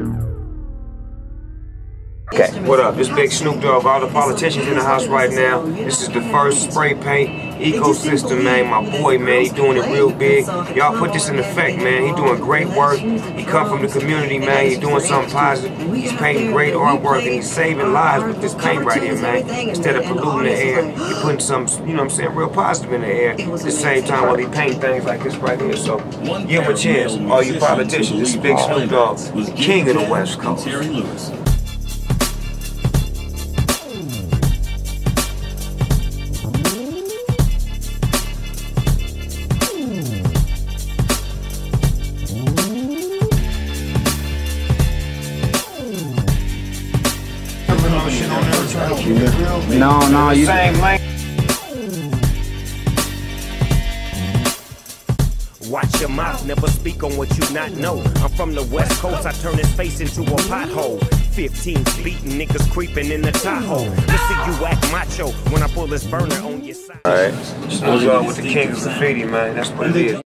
Bye. Okay. What up? This Big Snoop Dogg. All the politicians in the house right now. This is the first spray paint ecosystem, man. My boy, man, he doing it real big. Y'all put this in effect, man. He doing great work. He come from the community, man. He doing something positive. He's painting great artwork and he's saving lives with this paint right here, man. Instead of polluting the air, he putting some, you know what I'm saying, real positive in the air. At the same time while he paint things like this right here. So give him a chance, all you politicians. This is Big Snoop Dogg, king of the West Coast. No, no, you. Same lane. Watch your mouth, never speak on what you not know. I'm from the west coast, I turn his face into a pothole. 15 beating niggas creeping in the Tahoe. Listen, you act macho when I pull this burner on your side. Alright. Snoop Dogg with the king of graffiti, man. That's what it is.